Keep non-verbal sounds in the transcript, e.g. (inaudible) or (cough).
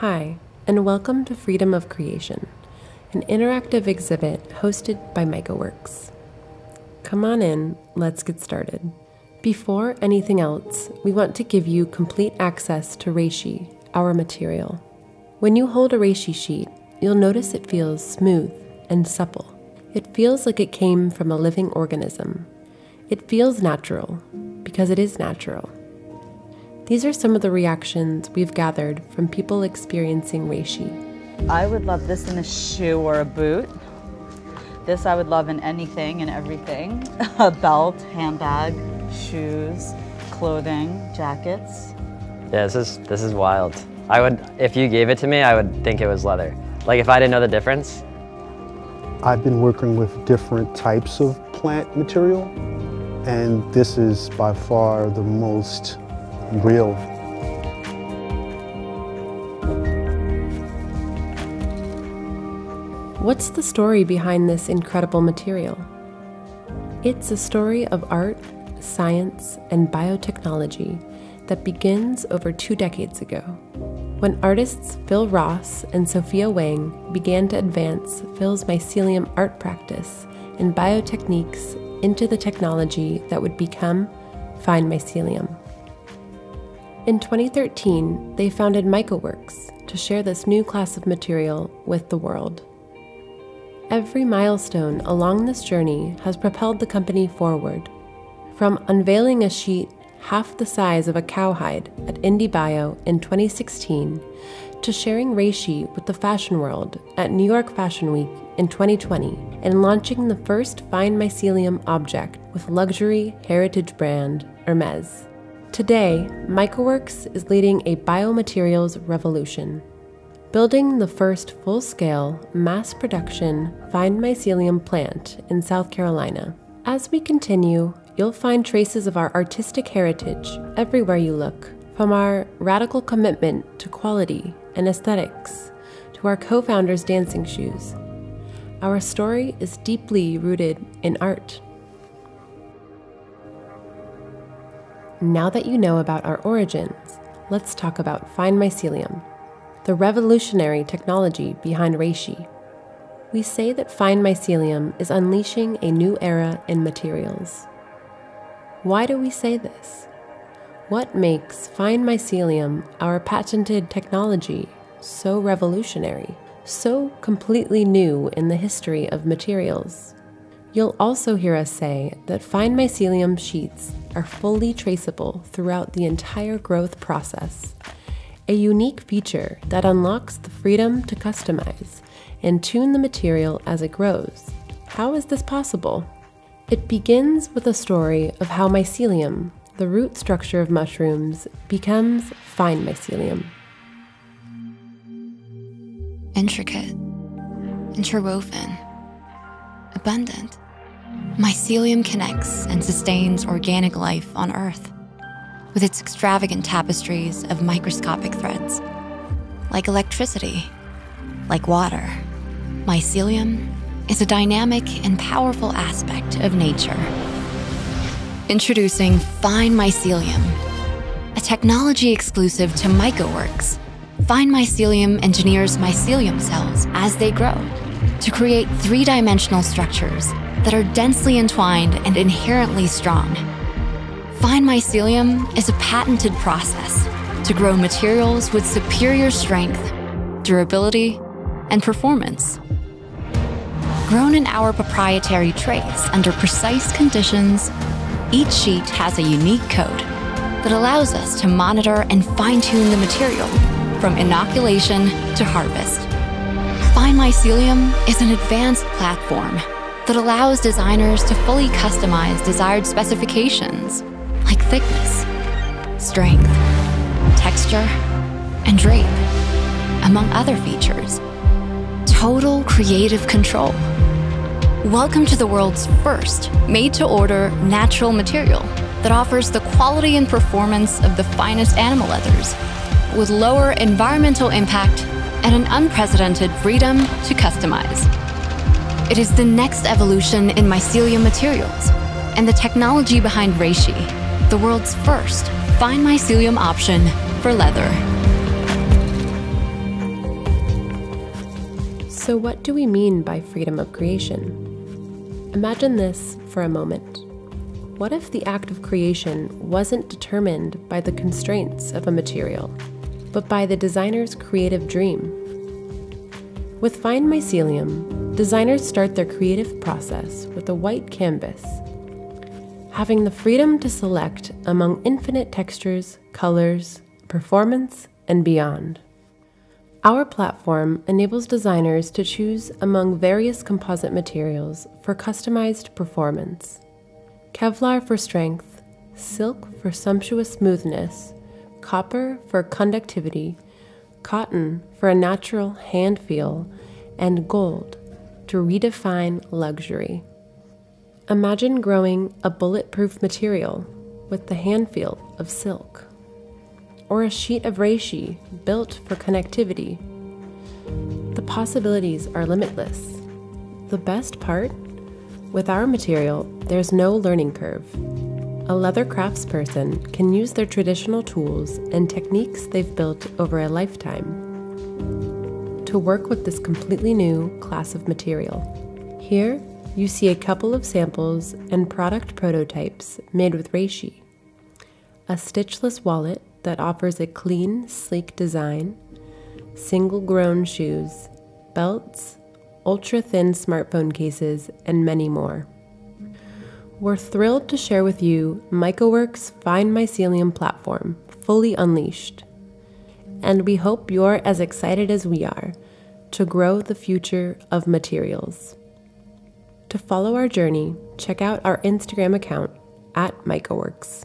Hi, and welcome to Freedom of Creation, an interactive exhibit hosted by MycoWorks. Come on in, let's get started. Before anything else, we want to give you complete access to reishi, our material. When you hold a reishi sheet, you'll notice it feels smooth and supple. It feels like it came from a living organism. It feels natural because it is natural. These are some of the reactions we've gathered from people experiencing reishi. I would love this in a shoe or a boot. This I would love in anything and everything. (laughs) a belt, handbag, shoes, clothing, jackets. Yeah, this is this is wild. I would if you gave it to me, I would think it was leather. Like if I didn't know the difference. I've been working with different types of plant material and this is by far the most real. What's the story behind this incredible material? It's a story of art, science, and biotechnology that begins over two decades ago, when artists Phil Ross and Sophia Wang began to advance Phil's mycelium art practice and biotechniques into the technology that would become fine mycelium. In 2013, they founded MycoWorks to share this new class of material with the world. Every milestone along this journey has propelled the company forward, from unveiling a sheet half the size of a cowhide at IndieBio in 2016 to sharing reishi with the fashion world at New York Fashion Week in 2020 and launching the first fine mycelium object with luxury heritage brand Hermes. Today, MycoWorks is leading a biomaterials revolution, building the first full scale, mass production fine mycelium plant in South Carolina. As we continue, you'll find traces of our artistic heritage everywhere you look, from our radical commitment to quality and aesthetics to our co founders' dancing shoes. Our story is deeply rooted in art. Now that you know about our origins, let's talk about fine mycelium, the revolutionary technology behind reishi. We say that fine mycelium is unleashing a new era in materials. Why do we say this? What makes fine mycelium, our patented technology, so revolutionary, so completely new in the history of materials? You'll also hear us say that fine mycelium sheets are fully traceable throughout the entire growth process, a unique feature that unlocks the freedom to customize and tune the material as it grows. How is this possible? It begins with a story of how mycelium, the root structure of mushrooms, becomes fine mycelium. Intricate, interwoven, abundant. Mycelium connects and sustains organic life on Earth with its extravagant tapestries of microscopic threads. Like electricity, like water, mycelium is a dynamic and powerful aspect of nature. Introducing Fine Mycelium, a technology exclusive to MycoWorks. Fine Mycelium engineers mycelium cells as they grow to create three dimensional structures that are densely entwined and inherently strong. Fine mycelium is a patented process to grow materials with superior strength, durability, and performance. Grown in our proprietary trays under precise conditions, each sheet has a unique code that allows us to monitor and fine tune the material from inoculation to harvest. Fine mycelium is an advanced platform that allows designers to fully customize desired specifications like thickness, strength, texture, and drape, among other features. Total creative control. Welcome to the world's first made to order natural material that offers the quality and performance of the finest animal leathers with lower environmental impact and an unprecedented freedom to customize. It is the next evolution in mycelium materials and the technology behind reishi, the world's first fine mycelium option for leather. So, what do we mean by freedom of creation? Imagine this for a moment. What if the act of creation wasn't determined by the constraints of a material, but by the designer's creative dream? With Fine Mycelium, designers start their creative process with a white canvas, having the freedom to select among infinite textures, colors, performance, and beyond. Our platform enables designers to choose among various composite materials for customized performance. Kevlar for strength, silk for sumptuous smoothness, copper for conductivity, cotton for a natural hand feel, and gold to redefine luxury. Imagine growing a bulletproof material with the hand feel of silk, or a sheet of reishi built for connectivity. The possibilities are limitless. The best part? With our material, there's no learning curve. A leather craftsperson can use their traditional tools and techniques they've built over a lifetime to work with this completely new class of material. Here, you see a couple of samples and product prototypes made with reishi, a stitchless wallet that offers a clean, sleek design, single grown shoes, belts, ultra thin smartphone cases, and many more. We're thrilled to share with you MycoWorks' Fine Mycelium platform, fully unleashed. And we hope you're as excited as we are to grow the future of materials. To follow our journey, check out our Instagram account at MycoWorks.